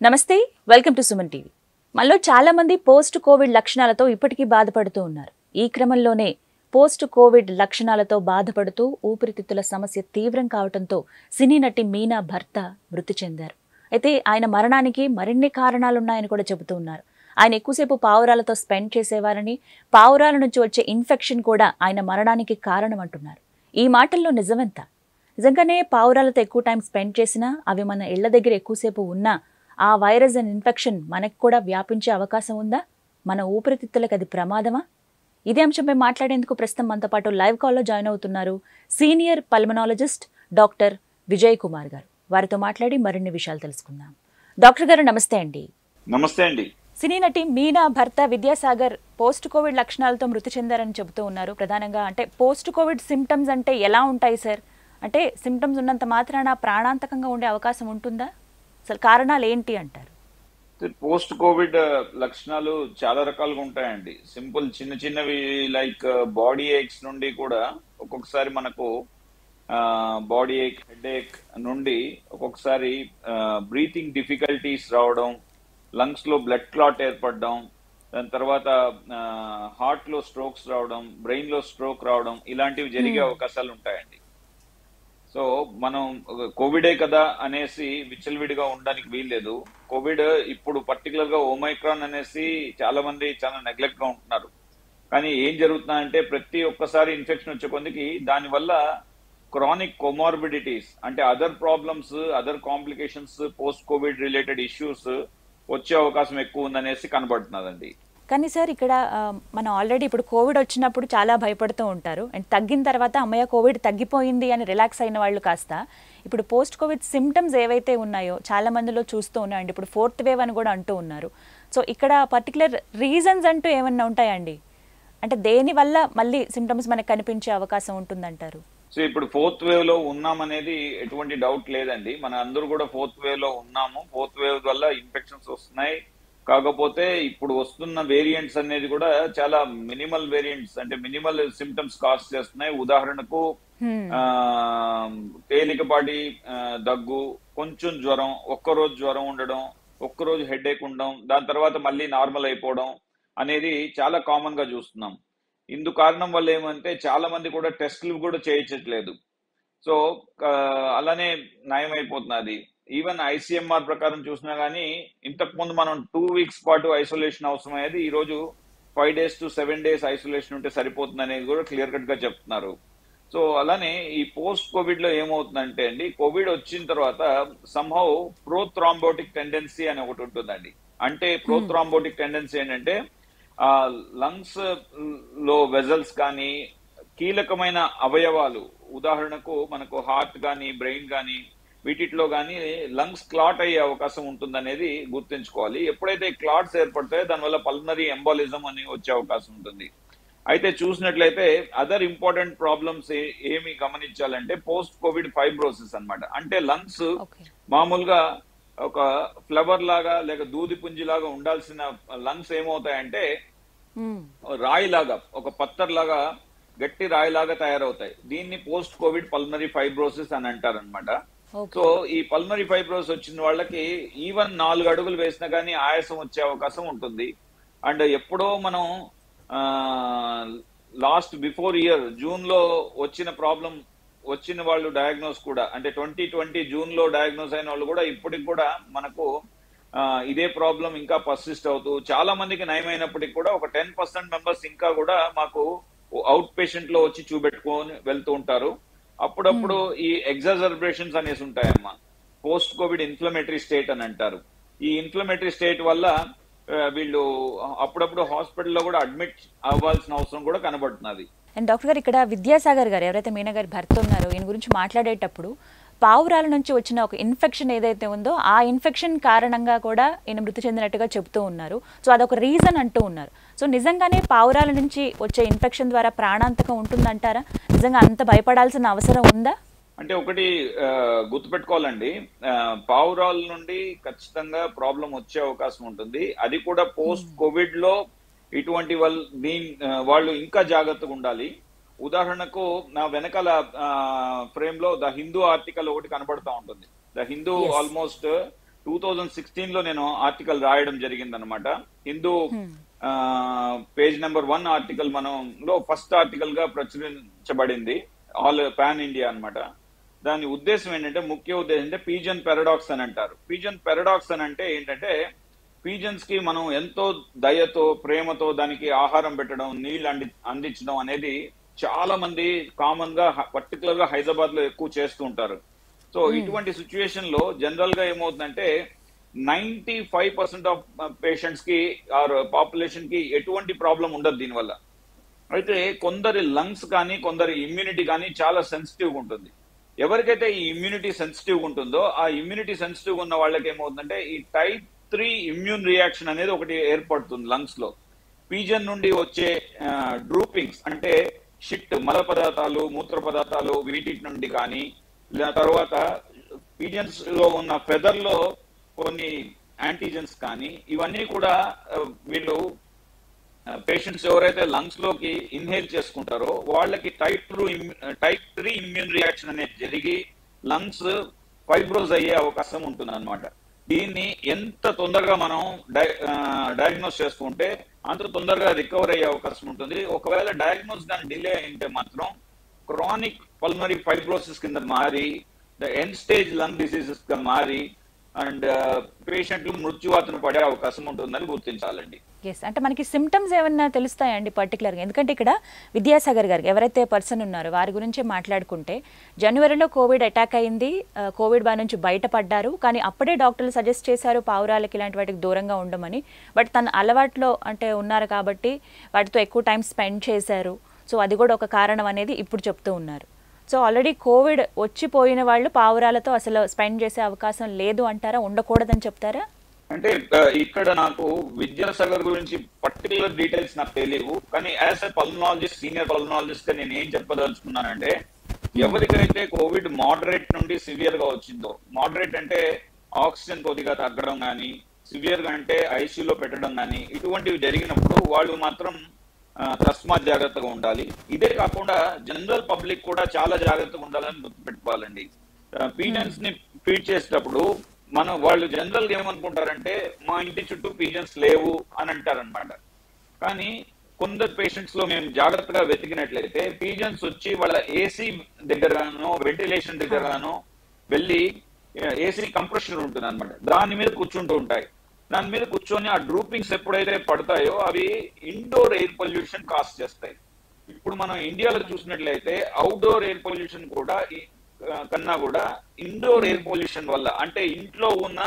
నమస్తే welcome to Suman TV. మనలో చాలామంది పోస్ట్ కోవిడ్ లక్షణాలతో ఇప్పటికీ బాధపడుతూ ఉన్నారు. ఈ క్రమంలోనే పోస్ట్ కోవిడ్ లక్షణాలతో బాధపడుతూ ఊపిరితిత్తుల సమస్య తీవ్రం కావడంతో సినీ నటి మీనా భర్త మృతి చెందారు. అయితే ఆయన మరణానికి మరిన్ని కారణాలున్నాయని కూడా చెబుతూ ఉన్నారు. ఆయన ఎక్కువసేపు పావురాలతో స్పెండ్ చేసేవారని పావురాల నుంచి వచ్చే ఇన్ఫెక్షన్ కూడా ఆయన మరణానికి కారణం అంటున్నారు. ఈ మాటల్లో నిజమెంత? నిజంగానే పావురాలతో ఎక్కువ టైం స్పెండ్ చేసినా అవి మన ఇళ్ళ దగ్గర ఎక్కువసేపు ఉన్నా ఆ వైరస్ అండ్ ఇన్ఫెక్షన్ మనకు కూడా వ్యాపించే అవకాశం ఉందా? మన ఊపిరితిత్తులకు అది ప్రమాదమా? ఇదే అంశంపై మాట్లాడేందుకు ప్రస్తుతం మనతో పాటు లైవ్ కాల్లో జాయిన్ అవుతున్నారు senior pulmonologist doctor Vijay Kumar గారు. వారితో మాట్లాడి మరిన్ని విషయాలు తెలుసుకుందాం. డాక్టర్ గారు నమస్తే అండి. నమస్తే అండి. సినీ నటి మీనా భర్త విద్యాసాగర్ పోస్ట్ కోవిడ్ లక్షణాలతో మృతి చెందారని చెబుతూ ఉన్నారు. ప్రధానంగా అంటే పోస్ట్ కోవిడ్ సిమ్టమ్స్ అంటే ఎలా ఉంటాయి సార్? అంటే సిమ్టమ్స్ ఉన్నంత మాత్రాన ప్రాణాంతకంగా ఉండే అవకాశం ఉంటుందా? అసలు కారణాలు ఏంటి అంటారు పోస్ట్ కోవిడ్ లక్షణాలు చాలా రకాలుగా ఉంటాయండి. సింపుల్ చిన్న చిన్నవి లైక్ బాడీ ఏక్స్ నుండి కూడా ఒక్కొక్కసారి మనకు బాడీ ఏక్ హెడ్ ఏక్ నుండి ఒక్కొక్కసారి బ్రీతింగ్ డిఫికల్టీస్ రావడం లంగ్స్లో బ్లడ్ క్లాట్ ఏర్పడడం దాని తర్వాత హార్ట్లో స్ట్రోక్స్ రావడం బ్రెయిన్లో స్ట్రోక్ రావడం ఇలాంటివి జరిగే అవకాశాలు ఉంటాయండి. సో మనం కోవిడే కదా అనేసి విచ్చలవిడిగా ఉండడానికి వీల్లేదు. కోవిడ్ ఇప్పుడు పర్టికులర్గా ఓమైక్రాన్ అనేసి చాలా మంది చాలా నెగ్లెక్ట్గా ఉంటున్నారు. కానీ ఏం జరుగుతుందంటే ప్రతి ఒక్కసారి ఇన్ఫెక్షన్ వచ్చే కొందికి దానివల్ల క్రానిక్ కొమార్బిడిటీస్ అంటే other problems other complications post covid related issues వచ్చే అవకాశం ఎక్కువ ఉందనేసి కనబడుతున్నదండి. కానీ సార్ ఇక్కడ మనం ఆల్రెడీ ఇప్పుడు కోవిడ్ వచ్చినప్పుడు చాలా భయపడుతూ ఉంటారు. అండ్ తగ్గిన తర్వాత అమ్మయ్య కోవిడ్ తగ్గిపోయింది అని రిలాక్స్ అయిన వాళ్ళు కాస్త. ఇప్పుడు పోస్ట్ కోవిడ్ సిమ్టమ్స్ ఏవైతే ఉన్నాయో చాలా మందిలో చూస్తూ ఉన్నాయండి ఇప్పుడు ఫోర్త్ వేవ్ అని కూడా అంటూ ఉన్నారు. సో ఇక్కడ పర్టికులర్ రీజన్స్ అంటూ ఏమన్నా ఉంటాయండి? అంటే దేని వల్ల మళ్ళీ సిమ్టమ్స్ మనకు కనిపించే అవకాశం ఉంటుందంటారు? సో ఇప్పుడు ఫోర్త్ వేవ్లో ఉన్నామనేది ఎటువంటి డౌట్ లేదండి. మన అందరూ కూడా ఫోర్త్ వేవ్లో ఉన్నాము. ఫోర్త్ వేవ్ వల్ల ఇన్ఫెక్షన్స్ వస్తున్నాయి. కాకపోతే ఇప్పుడు వస్తున్న వేరియంట్స్ అనేది కూడా చాలా మినిమల్ వేరియంట్స్ అంటే మినిమల్ సిమ్టమ్స్ కాస్ట్ చేస్తున్నాయి. ఉదాహరణకు తేలికపాటి దగ్గు కొంచెం జ్వరం ఒక్కరోజు జ్వరం ఉండడం ఒక్కరోజు హెడ్ ఏక్ ఉండడం దాని తర్వాత మళ్ళీ నార్మల్ అయిపోవడం అనేది చాలా కామన్గా చూస్తున్నాం. ఇందు కారణం వల్ల ఏమంటే చాలా మంది కూడా టెస్టులు కూడా చేయించట్లేదు. సో అలానే నయం అయిపోతున్నది ఈవెన్ ఐసీఎంఆర్ ప్రకారం చూసినా గానీ ఇంతకు ముందు మనం టూ వీక్స్ పాటు ఐసోలేషన్ అవసరం అయ్యేది ఈ రోజు five days to seven days isolation ఉంటే సరిపోతుంది అనేది కూడా క్లియర్ కట్గా చెప్తున్నారు. సో అలానే ఈ పోస్ట్ కోవిడ్లో ఏమవుతుందంటే అండి కోవిడ్ వచ్చిన తర్వాత సంహౌ ప్రోథ్రాంబోటిక్ టెండెన్సీ అని ఒకటి ఉంటుందండి. అంటే ప్రోథ్రాంబోటిక్ టెండెన్సీ ఏంటంటే ఆ లంగ్స్లో వెజల్స్ కానీ కీలకమైన అవయవాలు ఉదాహరణకు మనకు హార్ట్ కానీ బ్రెయిన్ కానీ వీటిలో కానీ లంగ్స్ క్లాట్ అయ్యే అవకాశం ఉంటుందనేది గుర్తుంచుకోవాలి. ఎప్పుడైతే క్లాట్స్ ఏర్పడతాయో దానివల్ల పల్నరీ ఎంబాలిజం అని వచ్చే అవకాశం ఉంటుంది. అయితే చూసినట్లయితే అదర్ ఇంపార్టెంట్ ప్రాబ్లమ్స్ ఏమి గమనించాలంటే పోస్ట్ కోవిడ్ ఫైబ్రోసిస్ అన్నమాట. అంటే లంగ్స్ మామూలుగా ఒక ఫ్లవర్ లాగా లేక దూది పుంజి లాగా ఉండాల్సిన లంగ్స్ ఏమవుతాయంటే రాయి లాగా ఒక పత్తర్ లాగా గట్టి రాయి లాగా తయారవుతాయి. దీన్ని పోస్ట్ కోవిడ్ పల్మరీ ఫైబ్రోసిస్ అని అంటారు అనమాట ఓకే సో ఈ పల్మరీ ఫైబ్రోస్ వచ్చిన వాళ్ళకి ఈవెన్ నాలుగు అడుగులు వేసినా కానీ ఆయాసం వచ్చే అవకాశం ఉంటుంది. అండ్ ఎప్పుడో మనం లాస్ట్ బిఫోర్ ఇయర్ జూన్లో వచ్చిన ప్రాబ్లం వచ్చిన వాళ్ళు డయాగ్నోస్ కూడా అంటే ట్వంటీ ట్వంటీ జూన్లో డయాగ్నోస్ అయిన వాళ్ళు కూడా ఇప్పటికి కూడా మనకు ఇదే ప్రాబ్లం ఇంకా పర్సిస్ట్ అవుతూ చాలా మందికి నయమైనప్పటికి కూడా ఒక టెన్ పర్సెంట్ మెంబర్స్ ఇంకా కూడా మాకు అవుట్ పేషెంట్లో వచ్చి చూపెట్టుకొని వెళ్తూ ఉంటారు. అప్పుడప్పుడు ఈ ఎగ్జాజర్బేషన్స్ అనేసి ఉంటాయమ్మా. పోస్ట్ కోవిడ్ ఇన్ఫ్లమేటరీ స్టేట్ అని అంటారు. ఈ ఇన్ఫ్లమేటరీ స్టేట్ వల్ల వీళ్ళు అప్పుడప్పుడు హాస్పిటల్లో కూడా అడ్మిట్ అవ్వాల్సిన అవసరం కూడా కనబడుతున్నది. అండ్ డాక్టర్ గారు ఇక్కడ విద్యాసాగర్ గారు ఎవరైతే మీనా గారి భర్త ఉన్నారో ఈయన గురించి మాట్లాడేటప్పుడు పావురాల నుంచి వచ్చిన ఒక ఇన్ఫెక్షన్ ఏదైతే ఉందో ఆ ఇన్ఫెక్షన్ కారణంగా కూడా ఈయన మృతి చెందినట్టుగా చెబుతూ ఉన్నారు. సో అదొక రీజన్ అంటూ ఉన్నారు. సో నిజంగానే పావురాల నుంచి వచ్చే ఇన్ఫెక్షన్ ద్వారా ప్రాణాంతకం ఉంటుందంటారా? నిజంగా అంత భయపడాల్సిన అవసరం ఉందా? అంటే ఒకటి గుర్తుపెట్టుకోవాలండి. పావురాల నుండి ఖచ్చితంగా ప్రాబ్లం వచ్చే అవకాశం ఉంటుంది. అది కూడా పోస్ట్ కోవిడ్లో ఇటువంటి వాళ్ళు దీని వాళ్ళు ఇంకా జాగ్రత్తగా ఉండాలి. ఉదాహరణకు నా వెనకాల ఫ్రేమ్లో ద హిందూ ఆర్టికల్ ఒకటి కనబడతా ఉంటుంది. The Hindu. Almost two thousand సిక్స్టీన్లో నేను ఆర్టికల్ రాయడం జరిగింది అనమాట Hindu page number one article మనం లో ఫస్ట్ ఆర్టికల్గా ప్రచురించబడింది. ఆల్ పాన్ ఇండియా అన్నమాట. దాని ఉద్దేశం ఏంటంటే ముఖ్య ఉద్దేశం అంటే పీజన్ పారాడాక్స్ అని అంటారు. పీజన్ పారాడాక్స్ అని అంటే ఏంటంటే పీజన్స్కి మనం ఎంతో దయతో ప్రేమతో దానికి ఆహారం పెట్టడం నీళ్ళు అంది అందించడం అనేది చాలా మంది కామన్గా పర్టికులర్గా హైదరాబాద్లో ఎక్కువ చేస్తూ ఉంటారు. సో ఇటువంటి సిచ్యువేషన్లో జనరల్గా ఏమవుతుందంటే నైన్టీ ఫైవ్ పర్సెంట్ ఆఫ్ పేషెంట్స్కి ఆర్ పాపులేషన్ uh, కి ఎటువంటి ప్రాబ్లం ఉండదు దీనివల్ల. అయితే కొందరి లంగ్స్ కానీ కొందరి ఇమ్యూనిటీ కానీ చాలా సెన్సిటివ్ ఉంటుంది. ఎవరికైతే ఈ ఇమ్యూనిటీ సెన్సిటివ్ ఉంటుందో ఆ ఇమ్యూనిటీ సెన్సిటివ్ ఉన్న వాళ్ళకి ఏమవుతుందంటే ఈ టైప్ త్రీ ఇమ్యూన్ రియాక్షన్ అనేది ఒకటి ఏర్పడుతుంది లంగ్స్లో. పీజన్ నుండి వచ్చే డ్రూపింగ్స్ అంటే షిట్ మల పదార్థాలు మూత్ర పదార్థాలు వీటి నుండి కానీ తర్వాత పీజన్స్లో ఉన్న ఫెదర్లో కొన్ని యాంటీజెన్స్ కానీ ఇవన్నీ కూడా వీళ్ళు పేషెంట్స్ ఎవరైతే లంగ్స్లోకి ఇన్హేల్ చేసుకుంటారో వాళ్ళకి type two type three immune reaction అనేది జరిగి లంగ్స్ ఫైబ్రోజ్ అయ్యే అవకాశం ఉంటుంది అనమాట దీన్ని ఎంత తొందరగా మనం డయాగ్నోస్ చేసుకుంటే అంత తొందరగా రికవర్ అయ్యే అవకాశం ఉంటుంది. ఒకవేళ డయాగ్నోస్ దాని డిలే అయితే మాత్రం క్రానిక్ పల్మరీ ఫైబ్రోసిస్ కింద మారి ద ఎండ్ స్టేజ్ లంగ్ డిసీజెస్గా మారి అండ్ పేషెంట్లు మృత్యువాతను పడే అవకాశం ఉంటుందని గుర్తించాలండి. ఎస్ అంటే మనకి సిమ్టమ్స్ ఏమన్నా తెలుస్తాయండి పర్టికులర్గా ఎందుకంటే ఇక్కడ విద్యాసాగర్ గారికి ఎవరైతే పర్సన్ ఉన్నారో వారి గురించే మాట్లాడుకుంటే జనవరిలో కోవిడ్ అటాక్ అయింది కోవిడ్ బారి నుంచి బయటపడ్డారు కానీ అప్పుడే డాక్టర్లు సజెస్ట్ చేశారు పావురాలకి ఇలాంటి వాటికి దూరంగా ఉండమని. బట్ తన అలవాట్లో అంటే ఉన్నారు కాబట్టి వాటితో ఎక్కువ టైం స్పెండ్ చేశారు. సో అది కూడా ఒక కారణం అనేది ఇప్పుడు చెప్తూ ఉన్నారు. సో ఆల్రెడీ కోవిడ్ వచ్చిపోయిన వాళ్ళు పావురాలతో అసలు స్పెండ్ చేసే అవకాశం లేదు అంటారా? ఉండకూడదని చెప్తారా? అంటే ఇక్కడ నాకు విద్యాసాగర్ గురించి పర్టికులర్ డీటెయిల్స్ నాకు తెలియవు కానీ యాజ్ ఎ పల్మనాలజిస్ట్ సీనియర్ పల్మనాలజిస్ట్గా నేను ఏం చెప్పదలుచుకున్నానంటే ఎవరికైతే కోవిడ్ మోడరేట్ నుండి సివియర్గా వచ్చిందో మోడరేట్ అంటే ఆక్సిజన్ కొద్దిగా తగ్గడం కానీ సివియర్గా అంటే ఐసీయూలో పెట్టడం కానీ ఇటువంటివి జరిగినప్పుడు వాళ్ళు మాత్రం తస్మాత్ జాగ్రత్తగా ఉండాలి. ఇదే కాకుండా జనరల్ పబ్లిక్ కూడా చాలా జాగ్రత్తగా ఉండాలని గుర్తుపెట్టుకోవాలండి పీజన్స్ని ఫీడ్ చేసేటప్పుడు మనం వాళ్ళు జనరల్గా ఏమనుకుంటారంటే మా ఇంటి చుట్టూ పీజన్స్ లేవు అని అంటారనమాట కానీ కొందరు పేషెంట్స్లో మేము జాగ్రత్తగా వెతికినట్లయితే పీజన్స్ వచ్చి వాళ్ళ ఏసీ దగ్గరగానో వెంటిలేషన్ దగ్గరగానో వెళ్ళి ఏసీ కంప్రెషన్ ఉంటుంది అనమాట దాని మీద కూర్చుంటూ ఉంటాయి. దాని మీద కూర్చొని ఆ డ్రూపింగ్స్ ఎప్పుడైతే పడతాయో అవి ఇండోర్ ఎయిర్ పొల్యూషన్ కాస్ చేస్తాయి. ఇప్పుడు మనం ఇండియాలో చూసినట్లయితే అవుట్డోర్ ఎయిర్ పొల్యూషన్ కూడా కన్నా కూడా ఇండోర్ ఎయిర్ పొల్యూషన్ వల్ల అంటే ఇంట్లో ఉన్న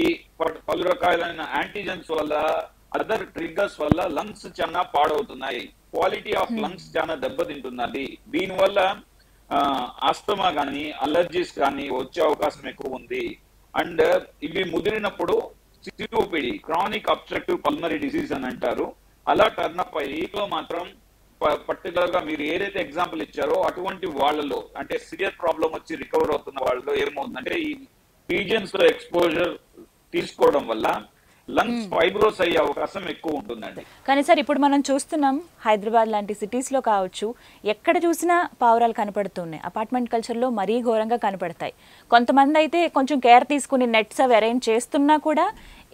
ఈ పలు రకాలైన యాంటీజెన్స్ వల్ల అదర్ ట్రిగ్గర్స్ వల్ల లంగ్స్ చాలా పాడవుతున్నాయి. క్వాలిటీ ఆఫ్ లంగ్స్ చాలా దెబ్బతింటున్నది. దీనివల్ల ఆస్తమా కానీ అలర్జీస్ కానీ వచ్చే అవకాశం ఎక్కువ ఉంది. అండ్ ఇవి ముదిరినప్పుడు COPD chronic obstructive pulmonary disease అని అంటారు. అలా టర్న్ అప్ అయ్యిలో మాత్రం పర్టికులర్గా మీరు ఏదైతే ఎగ్జాంపుల్ ఇచ్చారో అటువంటి వాళ్ళలో అంటే సివియర్ ప్రాబ్లం వచ్చి రికవర్ అవుతున్న వాళ్ళలో ఏమవుతుందంటే ఈ పీజియన్స్లో ఎక్స్పోజర్ తీసుకోవడం వల్ల లంగ్స్ ఫైబ్రోస్ అయ్యే అవకాశం ఎక్కువ ఉంటుందండి. కానీ సార్ ఇప్పుడు మనం చూస్తున్నాం హైదరాబాద్ లాంటి సిటీస్లో కావచ్చు ఎక్కడ చూసినా పావురాలు కనపడుతున్నాయి. అపార్ట్మెంట్ కల్చర్లో మరీ ఘోరంగా కనపడతాయి. కొంతమంది అయితే కొంచెం కేర్ తీసుకుని నెట్స్ అవి అరేంజ్ చేస్తున్నా కూడా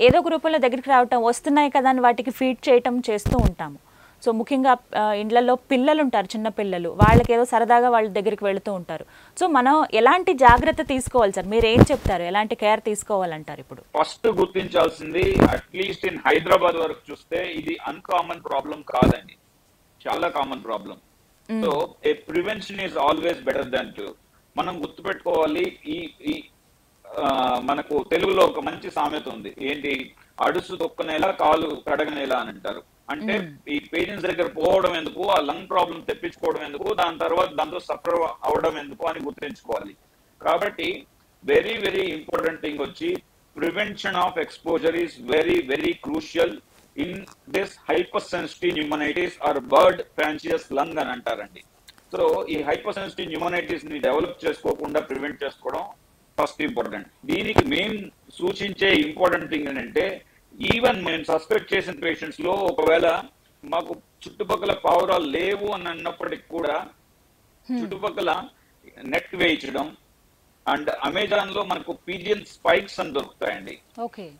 ఏదో ఒక రూపంలో దగ్గరికి రావటం వస్తున్నాయి కదా అని వాటికి ఫీడ్ చేయటం చేస్తూ ఉంటాము. సో ముఖ్యంగా ఇండ్లలో పిల్లలు ఉంటారు చిన్న పిల్లలు. వాళ్ళకి ఏదో సరదాగా వాళ్ళ దగ్గరికి వెళుతూ ఉంటారు. సో మనం ఎలాంటి జాగ్రత్త తీసుకోవాలి సార్? మీరు ఏం చెప్తారు? ఎలాంటి కేర్ తీసుకోవాలంటారు ఇప్పుడు? ఫస్ట్ గుర్తించాల్సింది అట్లీస్ట్ ఇన్ హైదరాబాద్ వరకు చూస్తే ఇది అన్కామన్ ప్రాబ్లం కాదండి. చాలా common problem so a prevention is always better than cure మనం గుర్తుపెట్టుకోవాలి ఈ ఈ మనకు తెలుగులో ఒక మంచి సామెత ఉంది. ఏంటి? అడుసు తొక్కనేలా కాలు కడగనేలా అని అంటారు. అంటే ఈ పేరెంట్స్ దగ్గర పోవడం ఎందుకు? ఆ లంగ్ ప్రాబ్లం తెప్పించుకోవడం ఎందుకు? దాని తర్వాత దాంతో సఫర్ అవడం ఎందుకు అని గుర్తుంచుకోవాలి. కాబట్టి వెరీ వెరీ ఇంపార్టెంట్ థింగ్ వచ్చి prevention of exposure is very very crucial. In this hyper sensitive pneumonitis or bird ఫ్రాన్షియస్ lung అని అంటారండి. సో ఈ హైపర్ సెన్సిటివ్ న్యూమనైటిస్ని డెవలప్ చేసుకోకుండా ప్రివెంట్ చేసుకోవడం ఫస్ట్ ఇంపార్టెంట్. దీనికి మేము సూచించే ఇంపార్టెంట్ థింగ్ ఏంటంటే ఈవెన్ మేము సస్పెక్ట్ చేసిన పేషెంట్స్లో ఒకవేళ మాకు చుట్టుపక్కల పావురాలు లేవు అని అన్నప్పటికి కూడా చుట్టుపక్కల నెట్ వేయించడం అండ్ అమెజాన్లో మనకు పీజియన్ స్పైక్స్ అని దొరుకుతాయండి.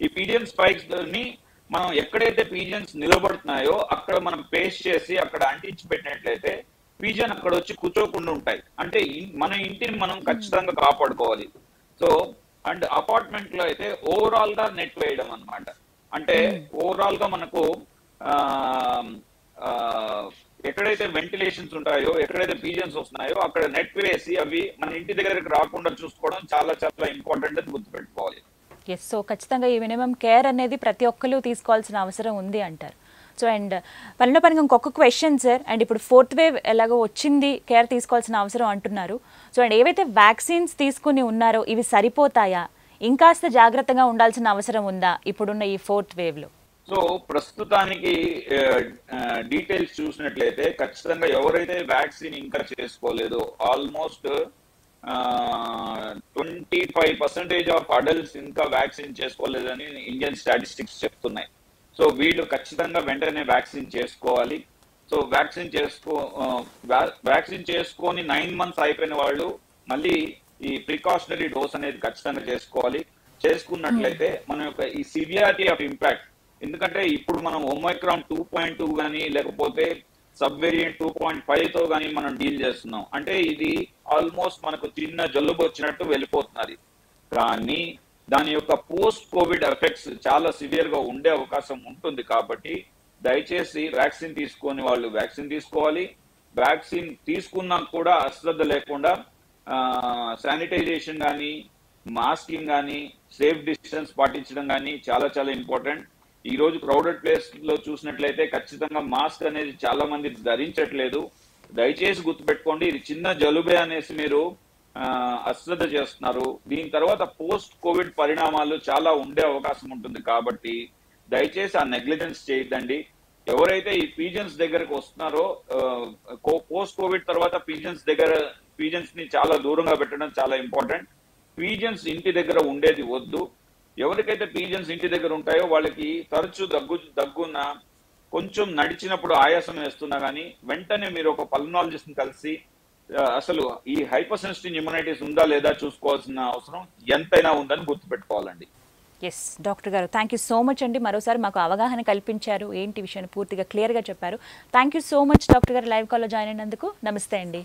ఈ పీజియన్ స్పైక్స్ని మనం ఎక్కడైతే పీజియన్స్ నిలబడుతున్నాయో అక్కడ మనం పేస్ట్ చేసి అక్కడ అంటించి పెట్టినట్లయితే పీజియన్ అక్కడ వచ్చి కూర్చోకుండా ఉంటాయి. అంటే మన ఇంటిని మనం ఖచ్చితంగా కాపాడుకోవాలి. సో అండ్ అపార్ట్మెంట్లో అయితే ఓవరాల్గా నెట్ వేయడం అన్నమాట. అంటే ఓవరాల్గా మనకు ఎక్కడైతే వెంటిలేషన్స్ ఉంటాయో ఎక్కడైతే పీజియన్స్ వస్తున్నాయో అక్కడ నెట్ వేసి అవి మన ఇంటి దగ్గరకు రాకుండా చూసుకోవడం చాలా చాలా ఇంపార్టెంట్ అని గుర్తుపెట్టుకోవాలి. ఎస్ సో ఖచ్చితంగా ఈ మినిమం కేర్ అనేది ప్రతి ఒక్కరు తీసుకోవాల్సిన అవసరం ఉంది అంటారు. సో అండ్ పనిలో పనిగా ఇంకొక క్వశ్చన్ సార్ అండ్ ఇప్పుడు ఫోర్త్ వేవ్ ఎలాగో వచ్చింది కేర్ తీసుకోవాల్సిన అవసరం అంటున్నారు. సో అండ్ ఏవైతే వ్యాక్సిన్స్ తీసుకుని ఉన్నారో ఇవి సరిపోతాయా? ఇంకాస్త జాగ్రత్తగా ఉండాల్సిన అవసరం ఉందా? ఇప్పుడున్న ఈ ఫోర్త్ వేవ్లో. సో ప్రస్తుతానికి డీటెయిల్స్ చూసినట్లయితే ఖచ్చితంగా ఎవరైతే వ్యాక్సిన్ ఇంకా చేసుకోలేదో almost twenty five percentage of adults ఇంకా వ్యాక్సిన్ చేసుకోలేదని ఇండియన్ స్టాటిస్టిక్స్ చెప్తున్నాయి. సో వీళ్ళు ఖచ్చితంగా వెంటనే వ్యాక్సిన్ చేసుకోవాలి. సో వ్యాక్సిన్ చేసుకో వ్యాక్సిన్ చేసుకొని నైన్ మంత్స్ అయిపోయిన వాళ్ళు మళ్ళీ ఈ ప్రికాషనరీ డోస్ అనేది ఖచ్చితంగా చేసుకోవాలి. చేసుకున్నట్లయితే మన యొక్క ఈ సివియారిటీ ఆఫ్ ఇంపాక్ట్ ఎందుకంటే ఇప్పుడు మనం ఒమైక్రాన్ టూ పాయింట్ టూ కానీ లేకపోతే సబ్ వేరియంట్ టూ పాయింట్ ఫైవ్తో కానీ మనం డీల్ చేస్తున్నాం. అంటే ఇది ఆల్మోస్ట్ మనకు చిన్న జలుబు వచ్చినట్టు వెళ్ళిపోతున్నది. కానీ దాని యొక్క పోస్ట్ కోవిడ్ ఎఫెక్ట్స్ చాలా సివియర్గా ఉండే అవకాశం ఉంటుంది కాబట్టి దయచేసి వ్యాక్సిన్ తీసుకొని వాళ్ళు వ్యాక్సిన్ తీసుకోవాలి. వ్యాక్సిన్ తీసుకున్నా కూడా అశ్రద్ధ లేకుండా శానిటైజేషన్ కానీ మాస్కింగ్ కానీ సేఫ్ డిస్టెన్స్ పాటించడం కానీ చాలా చాలా ఇంపార్టెంట్. ఈ రోజు క్రౌడెడ్ ప్లేస్లో చూసినట్లయితే ఖచ్చితంగా మాస్క్ అనేది చాలా మంది ధరించట్లేదు. దయచేసి గుర్తుపెట్టుకోండి ఇది చిన్న జలుబే అనేసి మీరు అశ్రద్ధ చేస్తున్నారు. దీని తర్వాత పోస్ట్ కోవిడ్ పరిణామాలు చాలా ఉండే అవకాశం ఉంటుంది కాబట్టి దయచేసి ఆ నెగ్లిజెన్స్ చేయొద్దండి. ఎవరైతే ఈ పీజన్స్ దగ్గరకు వస్తున్నారో పోస్ట్ కోవిడ్ తర్వాత పీజన్స్ దగ్గర పీజన్స్ని చాలా దూరంగా పెట్టడం చాలా ఇంపార్టెంట్ పీజన్స్ ఇంటి దగ్గర ఉండేది వద్దు. ఎవరికైతే పీజన్స్ ఇంటి దగ్గర ఉంటాయో వాళ్ళకి తరచు దగ్గు దగ్గున్న కొంచెం నడిచినప్పుడు ఆయాసం వేస్తున్నా కానీ వెంటనే మీరు ఒక పల్మనాలజిస్ట్ని కలిసి అసలు ఈ హైపర్ సెన్సిటివ్ ఇమ్యూనైటిస్ ఉందా లేదా చూసుకోవాల్సిన అవసరం ఎంతైనా ఉందని గుర్తుపెట్టుకోవాలండి. ఎస్ డాక్టర్ గారు థ్యాంక్ యూ సో మచ్ అండి. మరోసారి మాకు అవగాహన కల్పించారు. ఏంటి విషయాన్ని పూర్తిగా క్లియర్గా చెప్పారు. Thank you so much doctor గారు లైవ్ కాల్లో జాయిన్ అయినందుకు. నమస్తే అండి.